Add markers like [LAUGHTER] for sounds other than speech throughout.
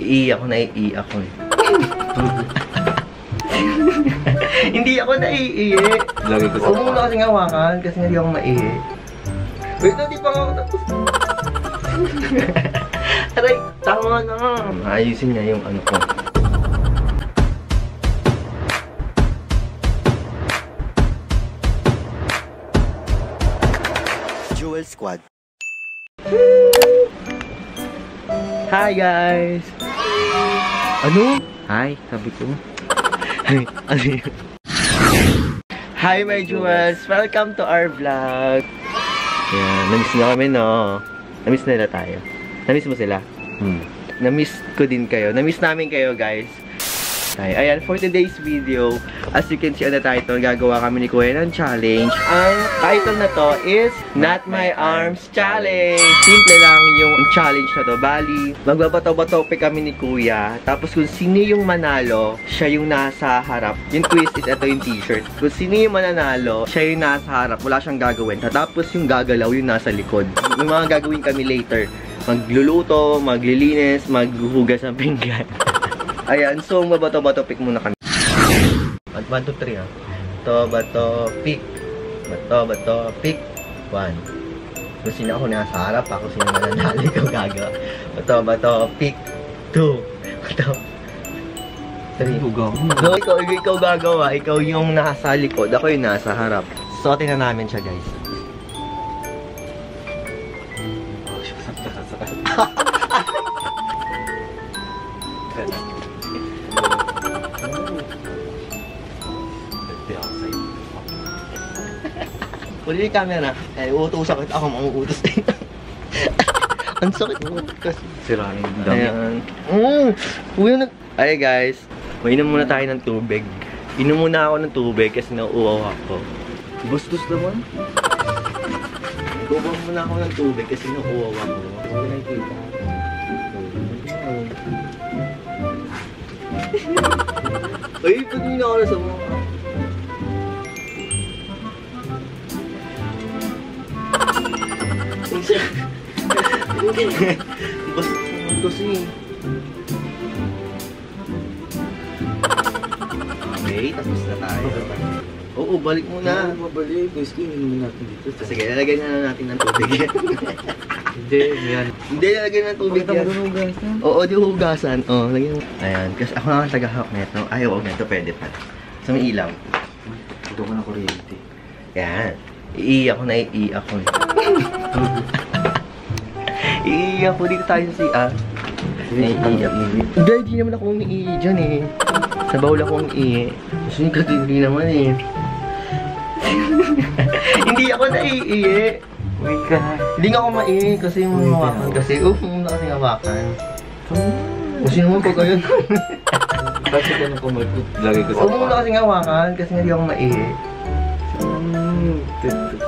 Iiyak ako na iiyak ako eh. [LAUGHS] Hindi ako naiiyak. Lagi ko sa Huwag mo na kasing hawakan kasi hindi ako maihi. Wait, hindi pa ako tapos. [LAUGHS] Aray, tama na. Ayusin niya yung ano ko. Jewel Squad. Hi guys! Ano? Hi, sabi ko. ano [LAUGHS] yun? Hi my jewels! Welcome to our vlog! Yan, namiss na kami no. Namiss nila tayo. Namiss mo sila? Hmm. Namiss ko din kayo. Namiss namin kayo guys. Ay, ayan, for today's video, as you can see on the title, gagawa kami ni Kuya ng challenge. Ang title na to is Not My Arms Challenge. Simple lang yung challenge na to. Bali, magbabato-batope kami ni Kuya. Tapos kung sino yung manalo, siya yung nasa harap. Yung twist is ito yung t-shirt. Kung sino yung mananalo, siya yung nasa harap. Wala siyang gagawin. Tapos yung gagalaw yung nasa likod. May mga gagawin kami later. Magluluto, maglilinis, maghuhugas ng pinggan. [LAUGHS] Ayan, so mabato-bato pick muna kami. 1, 2, 3 ha. Bato, bato, pick. Bato, bato, pick. 1. Kung sino ako nasa harap, ako sino mananalo, [LAUGHS] ikaw gagawa. Bato, bato, pick. 2. Bato, 3. Hugaw. No, ikaw, ikaw, ikaw gagawa. Ikaw yung nasa likod, ako yung nasa harap. So, tingnan namin siya, guys. Kunin yung camera. Eh, uutusan kita ako, mauutos din. [LAUGHS] Ang sakit mo. Sira na yung dami. Ayan. Mm, kuya nag... Ay guys, mainom muna tayo ng tubig. Inom muna ako ng tubig kasi nauuaw ako. Bustos naman. Ibabang muna ako ng tubig kasi nauuaw ako. Ko nakikita. Ay, pag na ako Basta kasi. Okay, tapos na tayo. Oo, balik muna. Mabalik. Guys, kinin natin dito. Sige, lalagyan na natin ng tubig. Hindi, yan. Hindi, lalagyan ng tubig yan. guys. Oo, di hugasan. Oo, lagyan mo. Ayan, kasi ako nga ang tagahawak nito. Ay, huwag nito, pwede pa. Sa may ilaw. Ito ko na kuryente. Yan. Iiyak ko na iiyak ko. Iiyak ko dito tayo sa CR. Naiiyak. Hindi, hindi naman ako umiiyak dyan eh. Sa bawal ako umiiyak. Kasi katindi naman eh. [LAUGHS] hindi ako naiiyak. Uy ka. Hindi nga ako maiiyak kasi yung Uy, hawakan. Kasi, uh, muna kasi hawakan. Kasi naman pag ayun. Kasi ka na pumalit. Lagi ko sa mo muna kasi hawakan kasi hindi ako maiiyak. Hmm.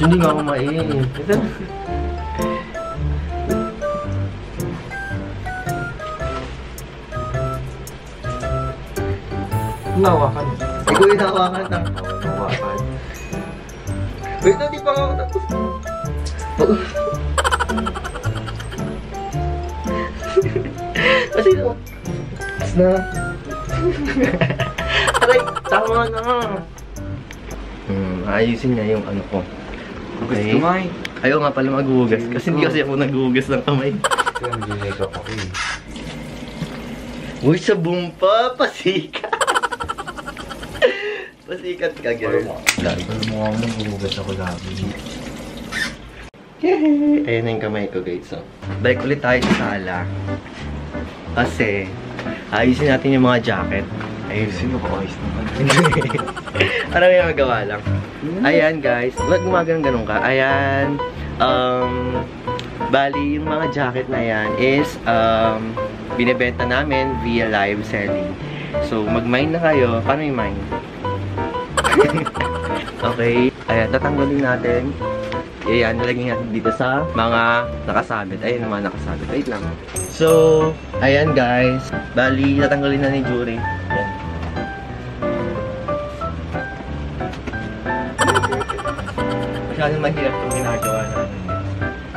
Hindi nga ako maiiyak. Ito. Nawakan. Ikaw yung hawakan. ah. Nawakan. Wait, hindi pa nga ako tapos. Kasi no. Tapos na. [LAUGHS] Aray, tama na. Hmm, ayusin niya yung ano ko. Okay. Kumain. Ayaw nga pala maghuhugas. Kasi hindi kasi ako naghuhugas ng kamay. Kaya mag-makeup ako eh. Uy, sa bumpa, pasikat. [LAUGHS] pasikat ka, girl. Lagi mukha mo maghuhugas ako lagi. Yay! Ayan na yung kamay ko, guys. So, balik ulit tayo sa sala. Kasi, ayusin natin yung mga jacket. Ayusin mo ko ayos naman. [LAUGHS] Parang may magawa lang. Ayan, guys. Ba't gumaganong-ganong ka? Ayan. Um, bali, yung mga jacket na yan is um, binibenta namin via live selling. So, mag-mine na kayo. Paano yung mine? [LAUGHS] okay. Ayan, tatanggalin natin. Ayan, nalagyan natin dito sa mga nakasabit. Ayan naman nakasabit. Wait lang. So, ayan guys. Bali, tatanggalin na ni Jury. gaano mahirap itong ginagawa namin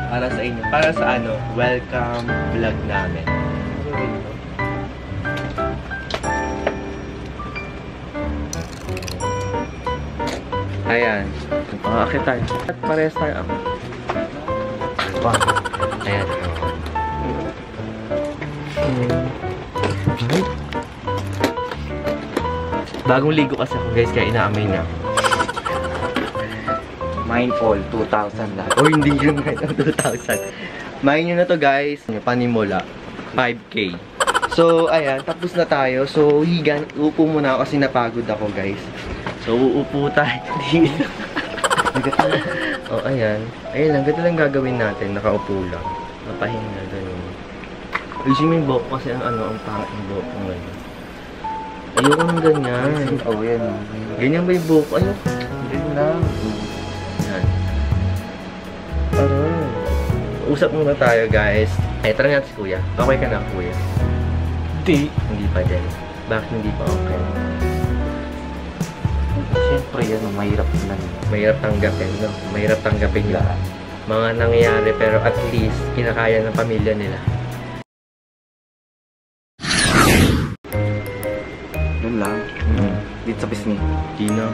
para sa inyo, para sa ano, welcome vlog namin. Ayan, nakakakit tayo. At parehas tayo ako. Wow, ayan. Bagong ligo kasi ako guys, kaya inaamoy na. Mindful, 2,000 lahat. Or hindi yun ngayon ang 2,000. Main nyo na to guys. Panimula. 5K. So, ayan. Tapos na tayo. So, higan. Upo muna ako kasi napagod ako guys. So, uupo tayo [LAUGHS] dito. [LAUGHS] oh, ayan. Ayan lang. Ganito lang gagawin natin. Nakaupo lang. Napahinga. Ganun. Ayusin mo yung buhok kasi ang ano, ang pangit ng buhok ko ngayon. Ayoko ng ganyan. Oh, yan. oh. Ganyan ba yung buhok ko? Ayoko. Yan lang. Yan. Aray. Usap muna tayo, guys. Ay, tara natin si Kuya. Okay ka na, Kuya? Hindi. Hindi pa din. Bakit hindi pa okay? Siyempre yan, oh, mahirap lang. Mahirap tanggapin, no? Mahirap tanggapin yung mga nangyayari pero at least kinakaya ng pamilya nila. Yan lang. Dito sa pisngi. Dino.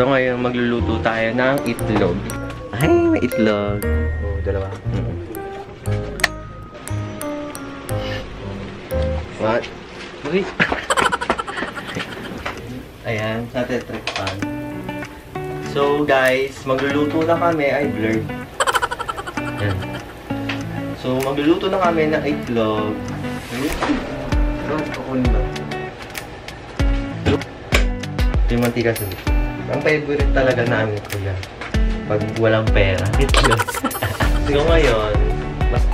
So ngayon magluluto tayo ng itlog. Ay, may itlog. Oh, dalawa. Mm. What? Uy. [LAUGHS] Ayan, sa tetrick pan. So guys, magluluto na kami. Ay. Ayan. So magluluto na kami ng itlog. Saan? Kukunin ba? Ito yung mantika sa likod. Ang favorite talaga namin, kuya. Pag walang pera. [LAUGHS] Itlog. so ngayon, mas...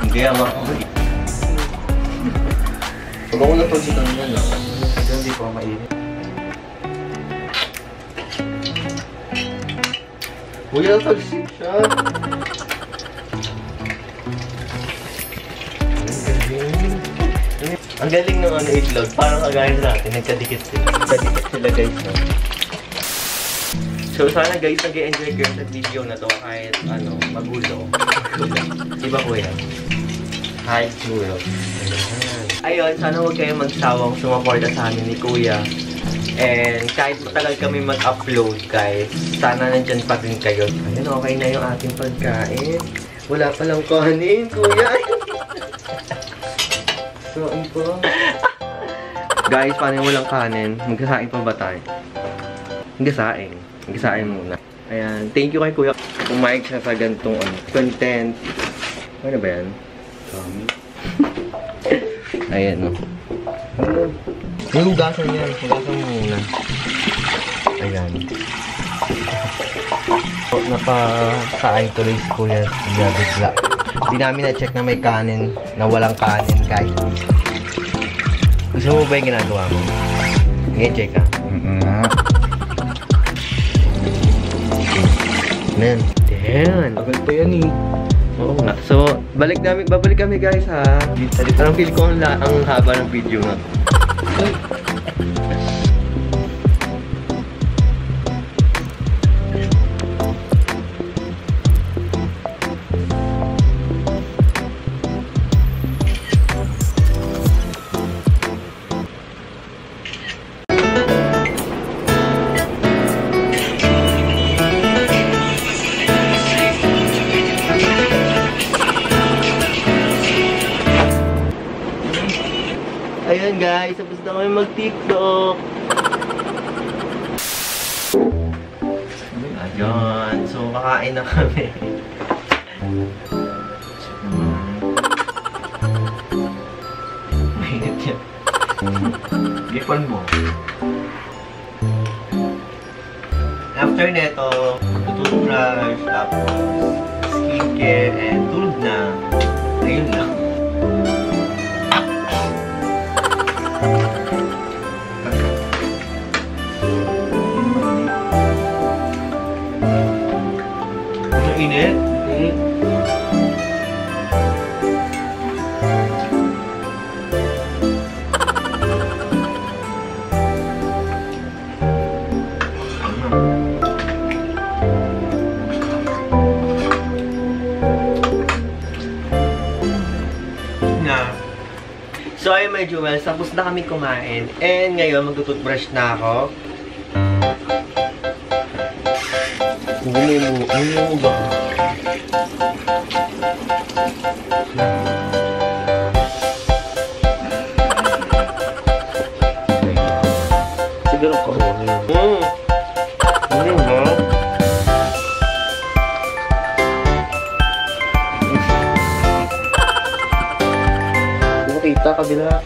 Hindi ama ako. Huwag ako napagsitan yan, no? Kasi hindi ko mainit. Kuya, talsik siya. Ang galing ng ano itlog, parang kagaya sa atin, nagkadikit sila. Nagkadikit sila guys, no? So sana guys, nag-enjoy kayo sa video na to kahit ano, magulo. Diba kuya? Kahit gulo. Ayun, sana huwag kayong magsawang sumuporta sa amin ni kuya. And kahit matagal kami mag-upload guys, sana nandyan pa rin kayo. Ayun, okay na yung ating pagkain. Wala palang kanin, kuya. [LAUGHS] Kain pa. guys, paano yung walang kanin? Magkasain pa ba tayo? Magkasain. Magkasain muna. Ayan, thank you kay kuya. Pumayag siya sa gantong ano, content. Ano ba yan? Kami. Ayan, no. Yung hugasan yan. Hugasan mo muna. Ayan. So, napakain tuloy si Kuya. Bigla bigla. Hindi namin na-check na may kanin, na walang kanin, guys. Gusto mo ba yung ginagawa mo? Ngayon, check ka. Mm nga. Ano yan? Damn. Tagal pa yan eh. Oo nga. So, balik namin, babalik kami guys ha. Parang feel ko ang, ang haba ng video na. Ayan guys, tapos na kami mag-tiktok. Ayun, so kakain na kami. Mainit yan. Gipon mo. After neto, toothbrush, tapos skincare, and tulog na. My jewels, tapos na kami kumain. And ngayon, magtututbrush na ako. Gumumu, gumumu ba? Siguro ko. Kabila.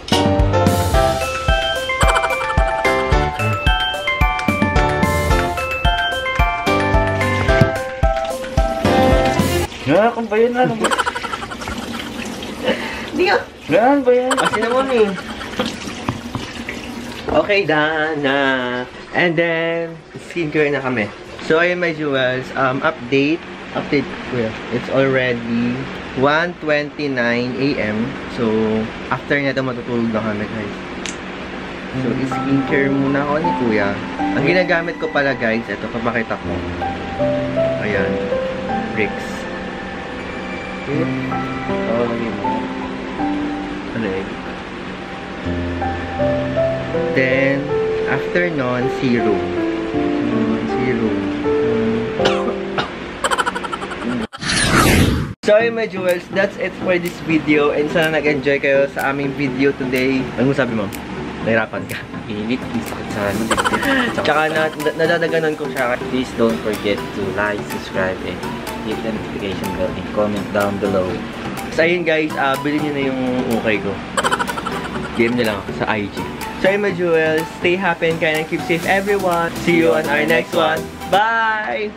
Kung ba yun, ano ba? Hindi nga. Nga, ba yan? Kasi naman eh. Okay, done na. And then, skincare na kami. So, ayun my jewels, um, update. Update, kuya. It's already 1.29 a.m. So, after nito matutulog na kami, guys. So, skincare muna ako ni kuya. Ang ginagamit ko pala, guys, ito, papakita ko. Ayan. Bricks. Oo, yun. Ano eh? Then, after nun, zero. Mm, So, ayun my jewels, that's it for this video. And sana nag-enjoy kayo sa aming video today. Ano sabi mo? Nahirapan ka. Init, sakit sa ano. Tsaka na, na- nadadaganan ko siya. Please don't forget to like, subscribe, and hit the notification bell and comment down below. So, ayun guys, ah bilhin nyo na yung ukay ko. Game nyo lang ako sa IG. So, ayun my jewels, stay happy and kind and keep safe everyone. See you on our next one. Bye!